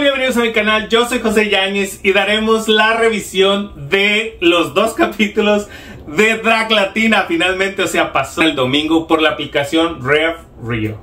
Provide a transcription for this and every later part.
Bienvenidos a mi canal, yo soy José Yáñez y daremos la revisión de los dos capítulos de Drag Latina. Finalmente, o sea, pasó el domingo por la aplicación Rev Rio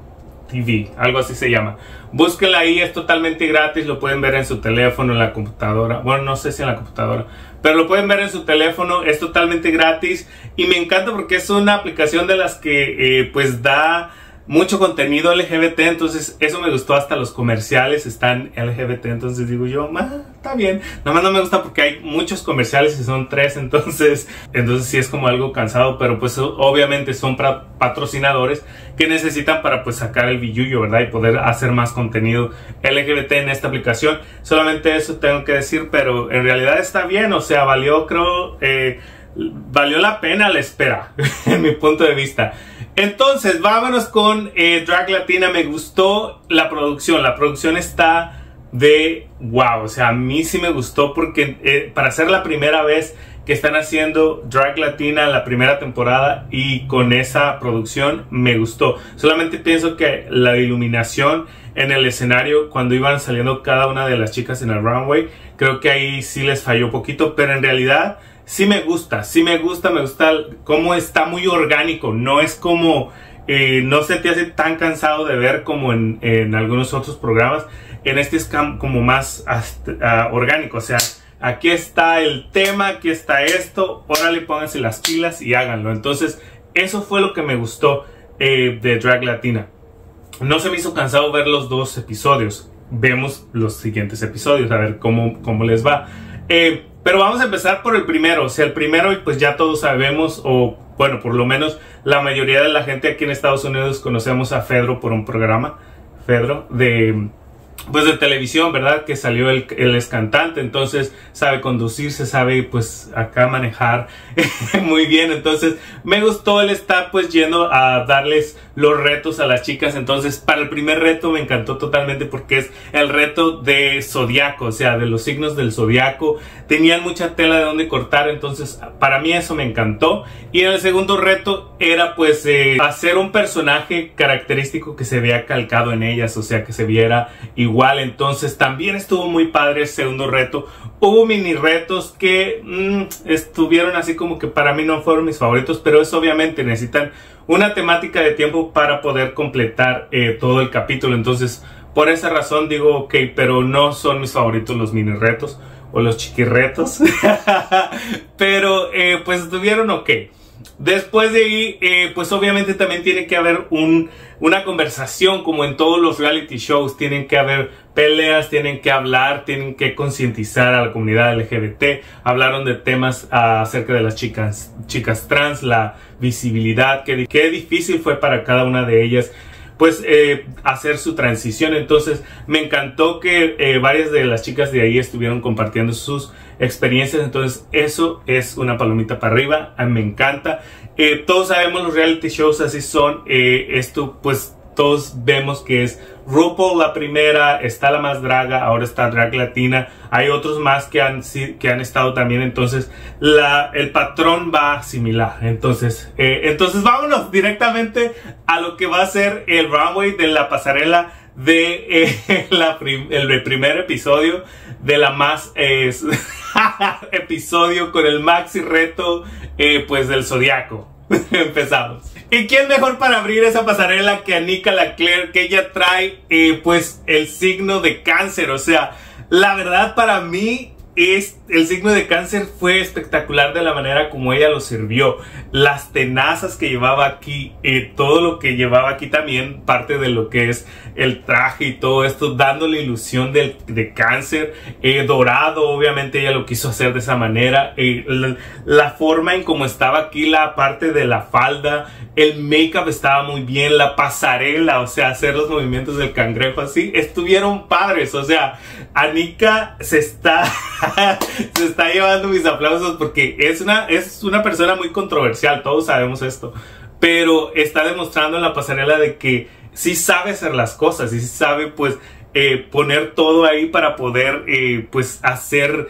TV, algo así se llama. Búsquenla ahí, es totalmente gratis, lo pueden ver en su teléfono, en la computadora. Bueno, no sé si en la computadora, pero lo pueden ver en su teléfono, es totalmente gratis y me encanta porque es una aplicación de las que eh, pues da mucho contenido LGBT, entonces eso me gustó, hasta los comerciales están LGBT, entonces digo yo, está bien, nada más no me gusta porque hay muchos comerciales y son tres, entonces, entonces sí es como algo cansado, pero pues obviamente son patrocinadores que necesitan para pues sacar el billullo, ¿verdad? Y poder hacer más contenido LGBT en esta aplicación, solamente eso tengo que decir, pero en realidad está bien, o sea, valió creo... Eh, valió la pena la espera, en mi punto de vista. Entonces, vámonos con eh, Drag Latina. Me gustó la producción. La producción está de wow. O sea, a mí sí me gustó porque eh, para ser la primera vez que están haciendo Drag Latina la primera temporada y con esa producción me gustó. Solamente pienso que la iluminación en el escenario cuando iban saliendo cada una de las chicas en el runway, creo que ahí sí les falló un poquito, pero en realidad sí me gusta, sí me gusta, me gusta cómo está muy orgánico, no es como, eh, no se te hace tan cansado de ver como en, algunos otros programas, en este es como más ah, orgánico, o sea, aquí está el tema, aquí está esto, órale, pónganse las pilas y háganlo. Entonces, eso fue lo que me gustó eh, de Drag Latina. No se me hizo cansado ver los dos episodios. Vemos los siguientes episodios, a ver cómo, cómo les va. Eh, pero vamos a empezar por el primero. O sea, el primero, pues ya todos sabemos, o bueno, por lo menos la mayoría de la gente aquí en Estados Unidos conocemos a Fedro por un programa, Fedro, de pues de televisión, ¿verdad? Que salió el, el es cantante, entonces sabe conducirse, sabe pues acá manejar muy bien, entonces me gustó el estar pues yendo a darles los retos a las chicas, entonces para el primer reto me encantó totalmente porque es el reto de zodiaco, o sea, de los signos del zodiaco, tenían mucha tela de donde cortar, entonces para mí eso me encantó. Y el segundo reto era pues eh, hacer un personaje característico que se vea calcado en ellas, o sea, que se viera igual. Entonces también estuvo muy padre el segundo reto. Hubo mini retos que mm, estuvieron así como que para mí no fueron mis favoritos, pero es obviamente necesitan una temática de tiempo para poder completar eh, todo el capítulo. Entonces por esa razón digo ok, pero no son mis favoritos los mini retos o los chiquirretos. pero eh, pues estuvieron ok. Después de ahí, eh, pues obviamente también tiene que haber un, una conversación, como en todos los reality shows, tienen que haber peleas, tienen que hablar, tienen que concientizar a la comunidad LGBT. Hablaron de temas acerca de las chicas, chicas trans, la visibilidad, qué, qué difícil fue para cada una de ellas pues eh, hacer su transición. Entonces me encantó que eh, varias de las chicas de ahí estuvieron compartiendo sus experiencias. Entonces eso es una palomita para arriba. A mí me encanta. Eh, todos sabemos los reality shows así son. esto pues todos vemos que es RuPaul la primera, está la más draga, ahora está Drag Latina, hay otros más que han, que han estado también, entonces el patrón va similar. Entonces, eh, entonces vámonos directamente a lo que va a ser el runway de la pasarela de eh, la el primer episodio de la más episodio con el maxi reto eh, pues del zodiaco. Empezamos. ¿Y quién mejor para abrir esa pasarela que Anika Leclerc, que ella trae eh, pues el signo de cáncer? O sea, la verdad para mí es, el signo de cáncer fue espectacular de la manera como ella lo sirvió. Las tenazas que llevaba aquí, eh, todo lo que llevaba aquí también, parte de lo que es el traje y todo esto, dándole ilusión de, de cáncer. Eh, dorado, obviamente ella lo quiso hacer de esa manera. Eh, la, forma en cómo estaba aquí, la parte de la falda, el make-up estaba muy bien, la pasarela, o sea, hacer los movimientos del cangrejo así, estuvieron padres. O sea, Anika se está... se está llevando mis aplausos porque es una, es una persona muy controversial, todos sabemos esto. Pero está demostrando en la pasarela de que sí sabe hacer las cosas y sí sabe pues eh, poner todo ahí para poder eh, pues hacer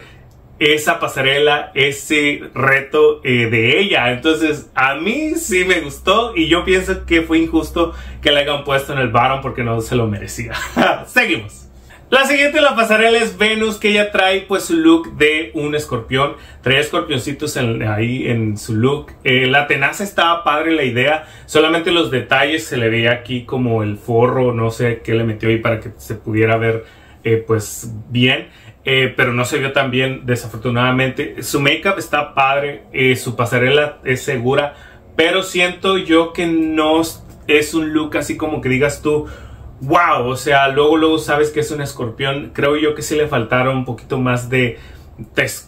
esa pasarela, ese reto eh, de ella. Entonces, a mí sí me gustó y yo pienso que fue injusto que la hayan puesto en el bottom porque no se lo merecía. Seguimos. La siguiente la pasarela es Venus, que ella trae pues su look de un escorpión. Trae escorpioncitos ahí en su look. Eh, la tenaza estaba padre la idea. Solamente los detalles se le veía aquí como el forro, no sé qué le metió ahí para que se pudiera ver eh, pues bien. Eh, pero no se vio tan bien desafortunadamente. Su make-up está padre, su pasarela es segura, pero siento yo que no es un look así como que digas tú, wow, o sea, luego, luego sabes que es un escorpión. Creo yo que sí le faltaron un poquito más de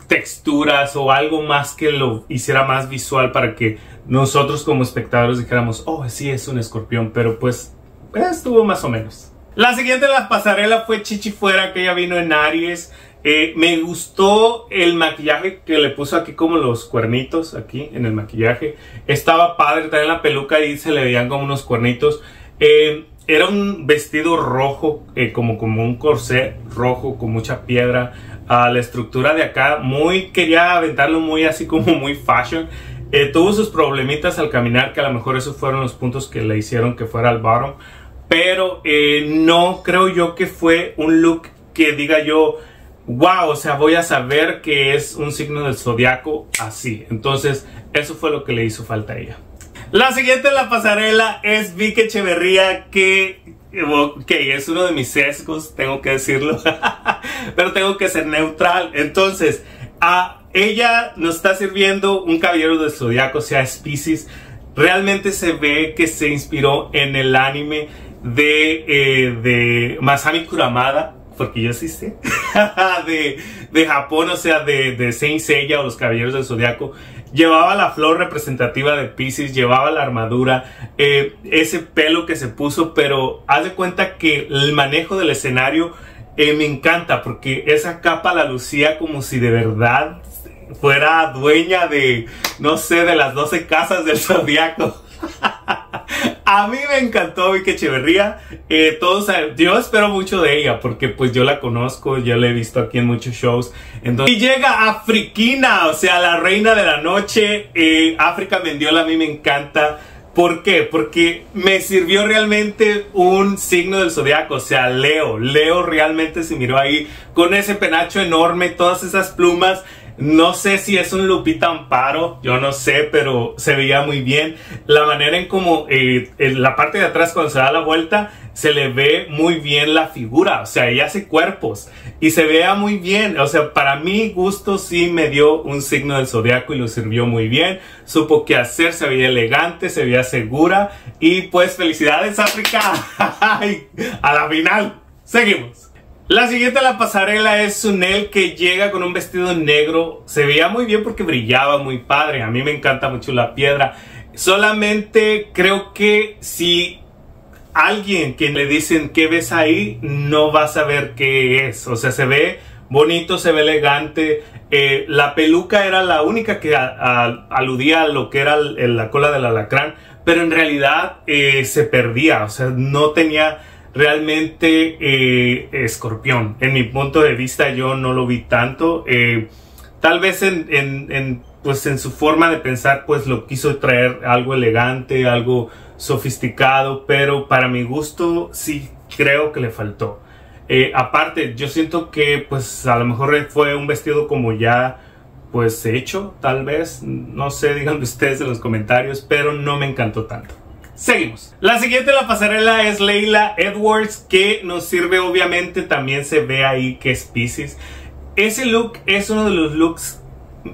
texturas o algo más que lo hiciera más visual para que nosotros como espectadores dijéramos, oh, sí es un escorpión, pero pues estuvo más o menos. La siguiente la pasarela fue Chichi Fuera, que ella vino en Aries. Eh, me gustó el maquillaje que le puso aquí como los cuernitos aquí en el maquillaje. Estaba padre, también la peluca y se le veían como unos cuernitos. Eh, era un vestido rojo, eh, como, como un corsé rojo con mucha piedra. a la estructura de acá, muy, quería aventarlo muy así como muy fashion. Eh, tuvo sus problemitas al caminar, que a lo mejor esos fueron los puntos que le hicieron que fuera al bottom. Pero eh, no creo yo que fue un look que diga yo, wow, o sea, voy a saber que es un signo del zodiaco así. Entonces, eso fue lo que le hizo falta a ella. La siguiente en la pasarela es Vicky Echeverría, que, que es uno de mis sesgos, tengo que decirlo, pero tengo que ser neutral. Entonces, a ella nos está sirviendo un caballero del zodiaco, o sea, Species. Realmente se ve que se inspiró en el anime de, eh, de Masami Kuramada, porque yo sí sé, de, de, Japón, o sea, de, de Saint Seiya o los Caballeros del Zodiaco. Llevaba la flor representativa de Pisces, llevaba la armadura, eh, ese pelo que se puso, pero haz de cuenta que el manejo del escenario eh, me encanta porque esa capa la lucía como si de verdad fuera dueña de, no sé, de las 12 casas del zodiaco. A mí me encantó Vicky Echeverría. Eh, todos, yo espero mucho de ella porque pues yo la conozco, ya la he visto aquí en muchos shows. Entonces, y llega Afriquina, o sea, la reina de la noche. Eh, África Mendiola a mí me encanta. ¿Por qué? Porque me sirvió realmente un signo del zodiaco, o sea, Leo. Leo realmente se miró ahí con ese penacho enorme, todas esas plumas. No sé si es un Lupita Amparo, yo no sé, pero se veía muy bien. La manera en como eh, la parte de atrás cuando se da la vuelta se le ve muy bien la figura, o sea, ella hace cuerpos y se vea muy bien. O sea, para mi gusto sí me dio un signo del zodiaco y lo sirvió muy bien. Supo qué hacer, se veía elegante, se veía segura y pues felicidades África a la final. Seguimos. La siguiente la pasarela es Sunel que llega con un vestido negro. Se veía muy bien porque brillaba muy padre. A mí me encanta mucho la piedra. Solamente creo que si alguien que le dicen qué ves ahí, no va a saber qué es. O sea, se ve bonito, se ve elegante. Eh, la peluca era la única que aludía a lo que era la cola del alacrán, pero en realidad eh, se perdía. O sea, no tenía realmente eh, Escorpión. En mi punto de vista yo no lo vi tanto. Eh, tal vez en, pues en su forma de pensar pues lo quiso traer algo elegante, algo sofisticado, pero para mi gusto sí creo que le faltó. Eh, aparte, yo siento que pues a lo mejor fue un vestido como ya pues hecho, tal vez, no sé, digan ustedes en los comentarios, pero no me encantó tanto. Seguimos. La siguiente la pasarela es Leila Edwards, que nos sirve obviamente, también se ve ahí que es Pisces. Ese look es uno de los looks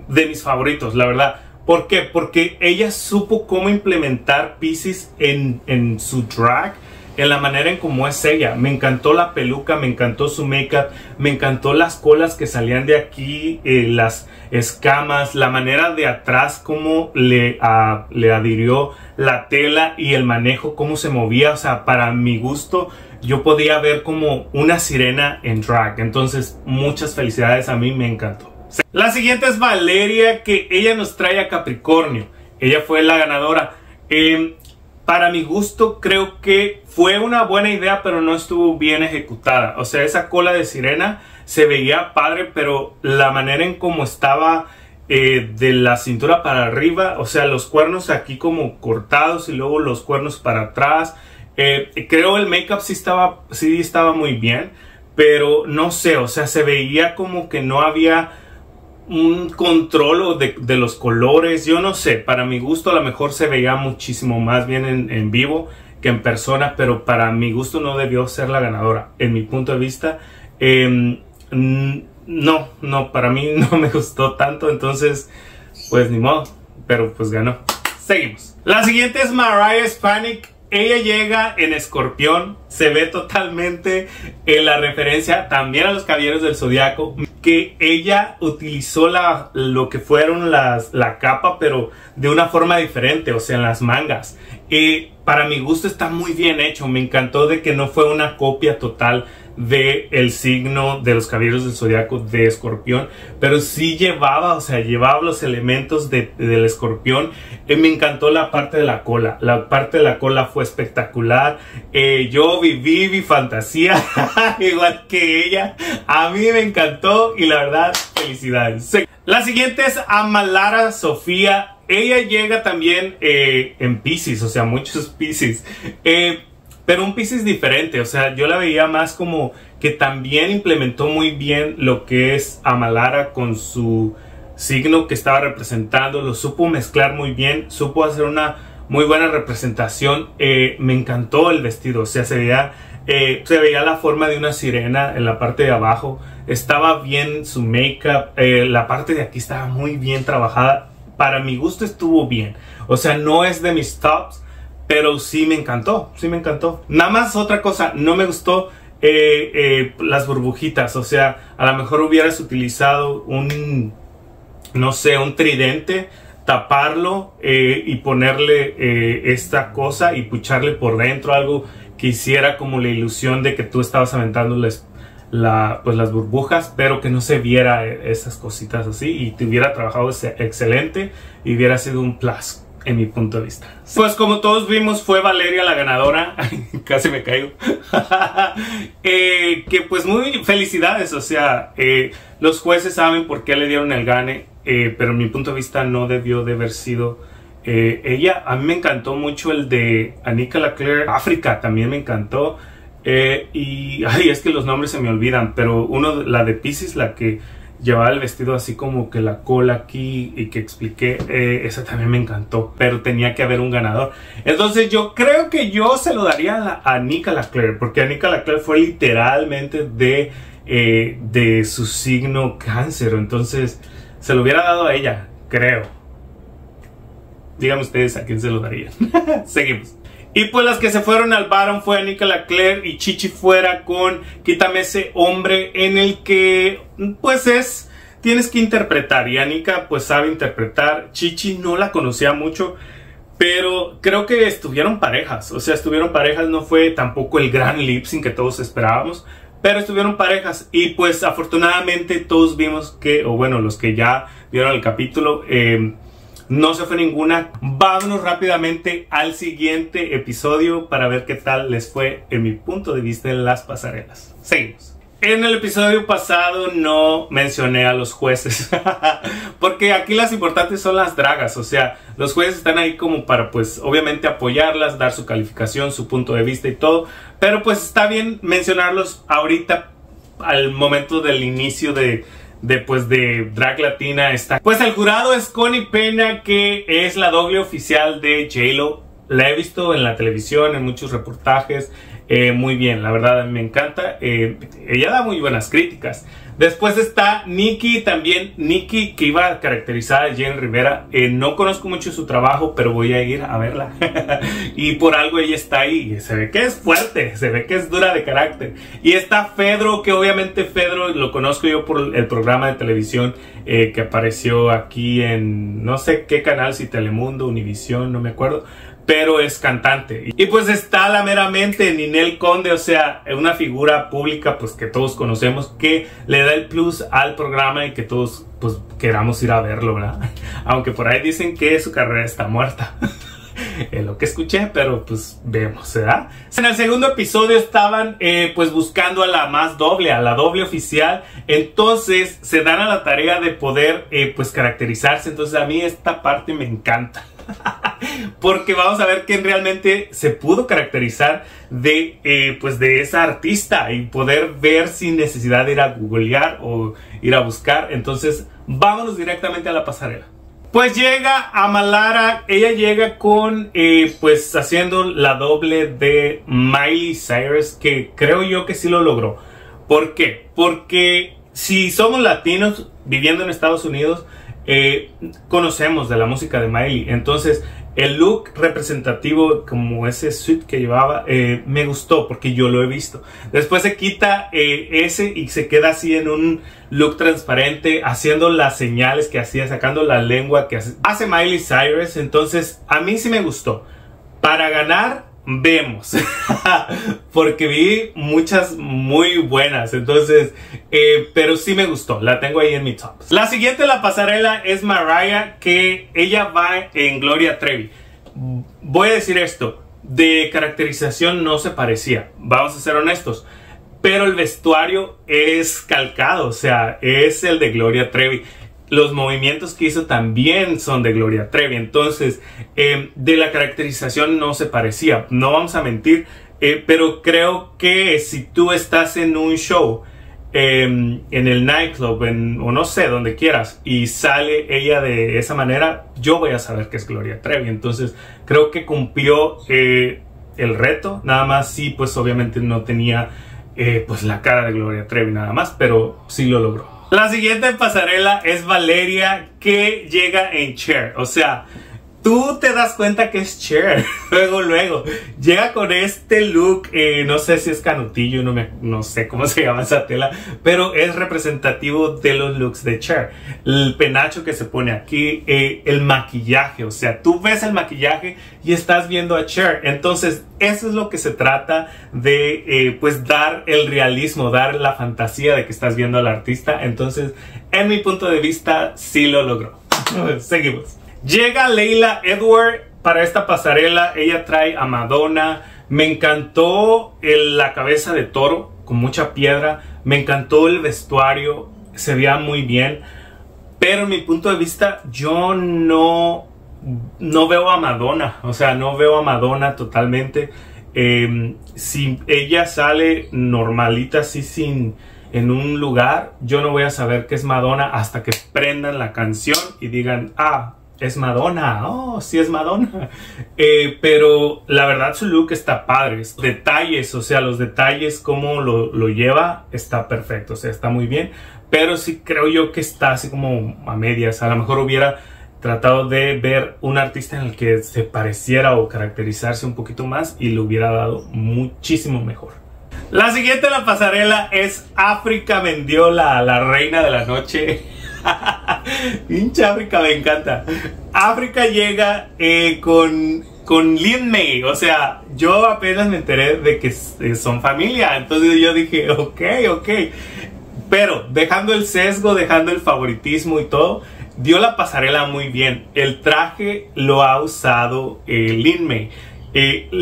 de mis favoritos, la verdad. ¿Por qué? Porque ella supo cómo implementar Pisces en, en su drag en la manera en cómo es ella. Me encantó la peluca, me encantó su makeup, me encantó las colas que salían de aquí, eh, las escamas, la manera de atrás, cómo le, le adhirió la tela y el manejo, cómo se movía. O sea, para mi gusto, yo podía ver como una sirena en drag. Entonces, muchas felicidades, a mí me encantó. La siguiente es Valeria, que ella nos trae a Capricornio. Ella fue la ganadora. Eh, para mi gusto creo que fue una buena idea, pero no estuvo bien ejecutada. O sea, esa cola de sirena se veía padre, pero la manera en cómo estaba eh, de la cintura para arriba, o sea, los cuernos aquí como cortados y luego los cuernos para atrás. Eh, creo el make-up sí estaba, sí estaba muy bien, pero no sé, o sea, se veía como que no había un control de, de, los colores, yo no sé, para mi gusto a lo mejor se veía muchísimo más bien en, en, vivo que en persona, pero para mi gusto no debió ser la ganadora, en mi punto de vista. Eh, no, no, para mí no me gustó tanto, entonces, pues ni modo, pero pues ganó. Seguimos. La siguiente es Mariah Hispanic. Ella llega en escorpión, se ve totalmente en la referencia también a los caballeros del zodiaco, que ella utilizó la, lo que fueron las, la capa, pero de una forma diferente, o sea, en las mangas. Y para mi gusto está muy bien hecho, me encantó de que no fue una copia total de el signo de los caballeros del zodiaco de escorpión, pero sí llevaba, o sea, llevaba los elementos de, del escorpión. Eh, me encantó la parte de la cola, la parte de la cola fue espectacular. Eh, yo viví mi fantasía igual que ella, a mí me encantó y la verdad, felicidades. La siguiente es Amalara Sofía. Ella llega también eh, en Pisces, o sea, muchos Pisces. Eh, pero un Pisces diferente, o sea, yo la veía más como que también implementó muy bien lo que es Amalara con su signo que estaba representando, lo supo mezclar muy bien, supo hacer una muy buena representación, eh, me encantó el vestido, o sea, se veía, eh, se veía la forma de una sirena en la parte de abajo, estaba bien su make-up, eh, la parte de aquí estaba muy bien trabajada, para mi gusto estuvo bien, o sea, no es de mis tops, pero sí me encantó, sí me encantó. Nada más otra cosa, no me gustó eh, eh, las burbujitas. O sea, a lo mejor hubieras utilizado un, no sé, un tridente, taparlo eh, y ponerle esta cosa y pucharle por dentro algo que hiciera como la ilusión de que tú estabas aventándoles la, pues las burbujas, pero que no se viera esas cositas así y te hubiera trabajado excelente y hubiera sido un plus en mi punto de vista. Pues como todos vimos fue Valeria la ganadora, casi me caigo, eh, que pues muy felicidades, o sea, eh, los jueces saben por qué le dieron el gane, eh, pero en mi punto de vista no debió de haber sido ella. A mí me encantó mucho el de Anika Leclerc, África también me encantó. y ay, es que los nombres se me olvidan, pero uno, la de Pisces, la que llevaba el vestido así como que la cola aquí y que expliqué, eh, esa también me encantó, pero tenía que haber un ganador. Entonces yo creo que yo se lo daría a, a Nika porque Anika Leclerc fue literalmente de, eh, de su signo cáncer, entonces se lo hubiera dado a ella, creo. Díganme ustedes a quién se lo darían. Seguimos. Y pues las que se fueron al Baron fue Anika Leclerc y Chichi fuera con Quítame ese hombre en el que pues es, tienes que interpretar. Y Anika pues sabe interpretar. Chichi no la conocía mucho, pero creo que estuvieron parejas, o sea, estuvieron parejas, no fue tampoco el gran lip sync que todos esperábamos, pero estuvieron parejas. Y pues afortunadamente todos vimos que, o bueno, los que ya vieron el capítulo, eh, no se fue ninguna. Vámonos rápidamente al siguiente episodio para ver qué tal les fue en mi punto de vista en las pasarelas. Seguimos. En el episodio pasado no mencioné a los jueces, porque aquí las importantes son las dragas, o sea, los jueces están ahí como para pues obviamente apoyarlas, dar su calificación, su punto de vista y todo, pero pues está bien mencionarlos ahorita al momento del inicio de, Después de Drag Latina está. Pues el jurado es Connie Pena, que es la doble oficial de JLo. La he visto en la televisión, en muchos reportajes. Eh, muy bien, la verdad me encanta. Eh, ella da muy buenas críticas. Después está Nikki, también Nikki que iba a caracterizar a Jen Rivera. Eh, no conozco mucho su trabajo, pero voy a ir a verla. y por algo ella está ahí. Se ve que es fuerte, se ve que es dura de carácter. Y está Fedro, que obviamente Fedro lo conozco yo por el programa de televisión que apareció aquí en no sé qué canal, si Telemundo, Univisión, no me acuerdo pero es cantante. Y pues está la meramente Ninel Conde, o sea, una figura pública pues que todos conocemos que le da el plus al programa y que todos pues queramos ir a verlo, ¿verdad? Aunque por ahí dicen que su carrera está muerta. es lo que escuché, pero pues vemos, ¿verdad? En el segundo episodio estaban eh, pues buscando a la más doble, a la doble oficial, entonces se dan a la tarea de poder eh, pues caracterizarse, entonces a mí esta parte me encanta. porque vamos a ver quién realmente se pudo caracterizar de, eh, pues de esa artista y poder ver sin necesidad de ir a googlear o ir a buscar. Entonces, vámonos directamente a la pasarela. Pues llega a Malara, ella llega con, eh, pues haciendo la doble de Miley Cyrus, que creo yo que sí lo logró. ¿Por qué? Porque si somos latinos viviendo en Estados Unidos, eh, conocemos de la música de Miley. Entonces, el look representativo, como ese suit que llevaba, eh, me gustó porque yo lo he visto. Después se quita eh, ese y se queda así en un look transparente, haciendo las señales que hacía, sacando la lengua que hace, hace Miley Cyrus. Entonces, a mí sí me gustó. Para ganar, vemos. Porque vi muchas muy buenas. Entonces, eh, pero sí me gustó. La tengo ahí en mi top. La siguiente, la pasarela, es Mariah, que ella va en Gloria Trevi. Voy a decir esto. De caracterización no se parecía. Vamos a ser honestos. Pero el vestuario es calcado. O sea, es el de Gloria Trevi los movimientos que hizo también son de Gloria Trevi. Entonces, em, de la caracterización no se parecía. No vamos a mentir, eh, pero creo que si tú estás en un show, em, en el nightclub, o no sé, donde quieras, y sale ella de esa manera, yo voy a saber que es Gloria Trevi. Entonces, creo que cumplió eh, el reto. Nada más, sí, pues obviamente no tenía eh, pues la cara de Gloria Trevi nada más, pero sí lo logró. La siguiente pasarela es Valeria que llega en Cher. O sea, tú te das cuenta que es Cher. luego, luego. Llega con este look, eh, no sé si es canutillo, no, me, no sé cómo se llama esa tela, pero es representativo de los looks de Cher. El penacho que se pone aquí, eh, el maquillaje, o sea, tú ves el maquillaje y estás viendo a Cher. Entonces, eso es lo que se trata de, eh, pues, dar el realismo, dar la fantasía de que estás viendo al artista. Entonces, en mi punto de vista, sí lo logró. Seguimos. Llega Leila Edward para esta pasarela. Ella trae a Madonna. Me encantó la cabeza de toro con mucha piedra. Me encantó el vestuario. Se veía muy bien. Pero en mi punto de vista, yo no, no veo a Madonna. O sea, no veo a Madonna totalmente. Em, si ella sale normalita, así sin en un lugar, yo no voy a saber que es Madonna hasta que prendan la canción y digan, ah, es Madonna, oh, sí es Madonna. Eh, pero la verdad su look está padre. Detalles, o sea, los detalles, cómo lo, lo, lleva, está perfecto, o sea, está muy bien. Pero sí creo yo que está así como a medias. A lo mejor hubiera tratado de ver un artista en el que se pareciera o caracterizarse un poquito más y lo hubiera dado muchísimo mejor. La siguiente la pasarela es África Mendiola, la reina de la noche. Pinche África, me encanta. África llega eh, con, con Lin May. O sea, yo apenas me enteré de que eh, son familia. Entonces yo dije, ok, ok. Pero dejando el sesgo, dejando el favoritismo y todo, dio la pasarela muy bien. El traje lo ha usado eh, Lin May.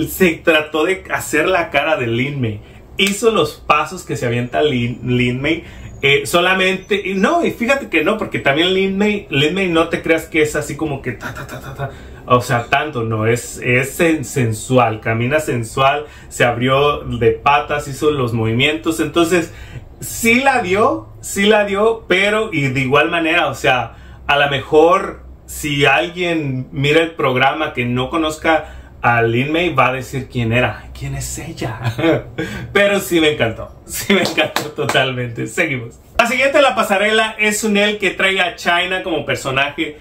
se trató de hacer la cara de Lin May. Hizo los pasos que se avienta Lin, Lin May eh, solamente, no, y fíjate que no, porque también Lin May, no te creas que es así como que ta, ta, ta, ta, ta. O sea, tanto, no, es, es sensual, camina sensual, se abrió de patas, hizo los movimientos, entonces, sí la dio, sí la dio, pero y de igual manera, o sea, a lo mejor si alguien mira el programa que no conozca a Lin May va a decir quién era, quién es ella. Pero sí me encantó, sí me encantó totalmente. Seguimos. La siguiente la pasarela es un él que trae a China como personaje.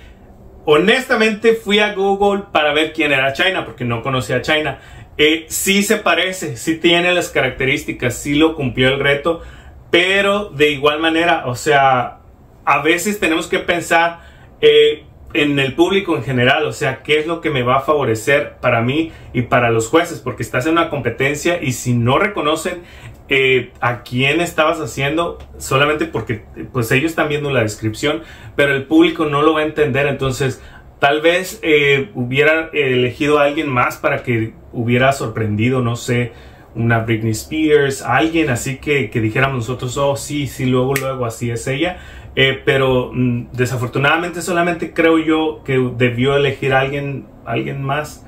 Honestamente fui a Google para ver quién era China porque no conocía a China. Eh, sí se parece, sí tiene las características, sí lo cumplió el reto, pero de igual manera, o sea, a veces tenemos que pensar eh, en el público en general, o sea, qué es lo que me va a favorecer para mí y para los jueces, porque estás en una competencia y si no reconocen eh, a quién estabas haciendo, solamente porque pues ellos están viendo la descripción, pero el público no lo va a entender, entonces tal vez eh, hubiera elegido a alguien más para que hubiera sorprendido, no sé, una Britney Spears, alguien así que, que dijéramos nosotros, oh sí, sí, luego, luego, así es ella eh, pero mm, desafortunadamente solamente creo yo que debió elegir a alguien, alguien más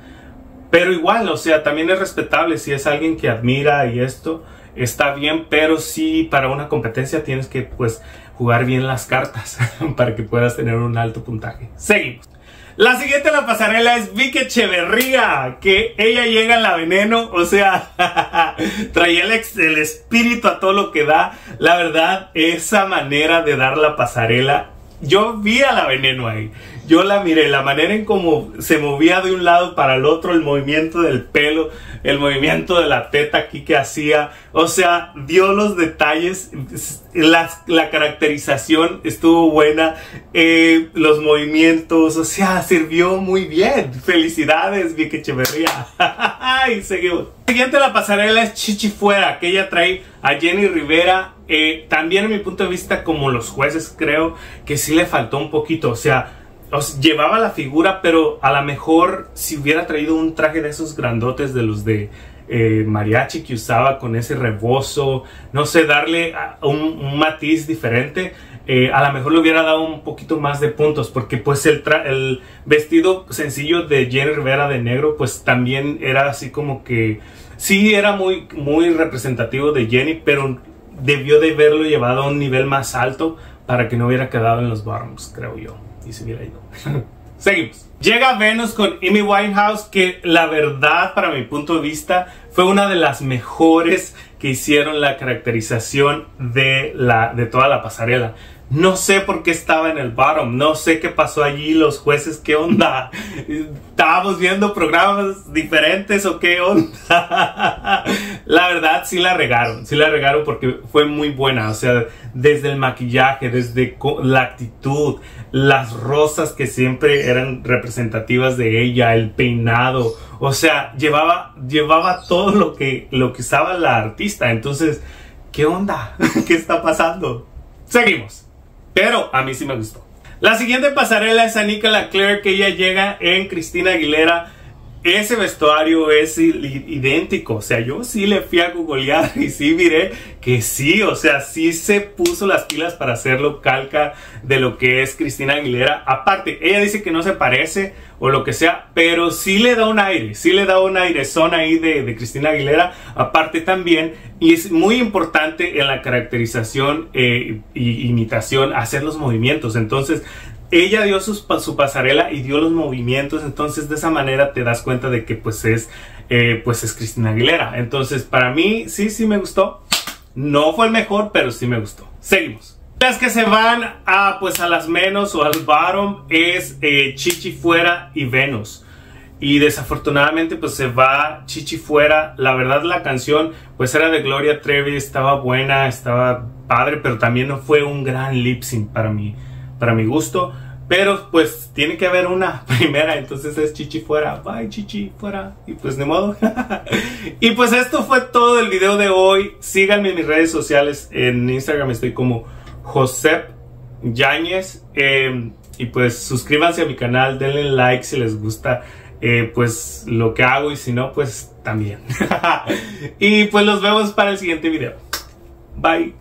Pero igual, o sea, también es respetable si es alguien que admira y esto está bien, pero sí para una competencia tienes que pues jugar bien las cartas para que puedas tener un alto puntaje. Seguimos. La siguiente la pasarela es Vicky Echeverría, que ella llega a la veneno, o sea, traía el, el, espíritu a todo lo que da. La verdad, esa manera de dar la pasarela, yo vi a la veneno ahí yo la miré, la manera en cómo se movía de un lado para el otro, el movimiento del pelo, el movimiento de la teta aquí que hacía, o sea, dio los detalles, la, la caracterización estuvo buena, eh, los movimientos, o sea, sirvió muy bien. Felicidades, Vicky Echeverría. y seguimos. Siguiente la pasarela es Chichi Fuera, que ella trae a Jenny Rivera. Eh, también, en mi punto de vista, como los jueces, creo que sí le faltó un poquito, o sea, llevaba la figura, pero a lo mejor si hubiera traído un traje de esos grandotes de los de eh, mariachi que usaba con ese rebozo, no sé, darle un, matiz diferente, eh, a lo mejor le hubiera dado un poquito más de puntos, porque pues el, el vestido sencillo de Jenny Rivera de negro, pues también era así como que, sí era muy, muy representativo de Jenny, pero debió de haberlo llevado a un nivel más alto para que no hubiera quedado en los bottoms, creo yo y se hubiera ido. Seguimos. Llega Venus con Amy Winehouse, que la verdad, para mi punto de vista, fue una de las mejores que hicieron la caracterización de, la, de toda la pasarela. No sé por qué estaba en el bottom, no sé qué pasó allí, los jueces, qué onda. Estábamos viendo programas diferentes o qué onda. La verdad sí la regaron, sí la regaron porque fue muy buena, o sea, desde el maquillaje, desde la actitud, las rosas que siempre eran representativas de ella, el peinado, o sea, llevaba, llevaba todo lo que, lo que usaba la artista. Entonces, ¿qué onda? ¿Qué está pasando? Seguimos. Pero a mí sí me gustó. La siguiente pasarela es a Nicola Claire que ella llega en Cristina Aguilera. Ese vestuario es idéntico, o sea, yo sí le fui a googlear y sí miré que sí, o sea, sí se puso las pilas para hacerlo calca de lo que es Cristina Aguilera. Aparte, ella dice que no se parece o lo que sea, pero sí le da un aire, sí le da un airezón ahí de, Cristina Aguilera. Aparte también, y es muy importante en la caracterización e imitación hacer los movimientos. Entonces, ella dio su pasarela y dio los movimientos, entonces de esa manera te das cuenta de que pues es, eh, pues es Cristina Aguilera. Entonces para mí sí, sí me gustó. No fue el mejor, pero sí me gustó. Seguimos. Las que se van a pues a las menos o al bottom es eh, Chichi fuera y Venus. Y desafortunadamente pues se va Chichi fuera. La verdad la canción pues era de Gloria Trevi, estaba buena, estaba padre, pero también no fue un gran lip sync para mí para mi gusto. Pero pues tiene que haber una primera, entonces es chichi fuera, bye chichi fuera, y pues de modo. y pues esto fue todo el video de hoy. Síganme en mis redes sociales, en Instagram estoy como Josep Yáñez. Em, y pues suscríbanse a mi canal, denle like si les gusta eh, pues lo que hago y si no pues también. y pues los vemos para el siguiente video. Bye.